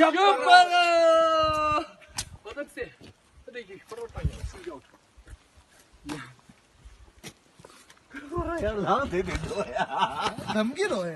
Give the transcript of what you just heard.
Шапара! Подоксе, подойди, порвай, сидел. 这狼得得多呀，怎么多呀？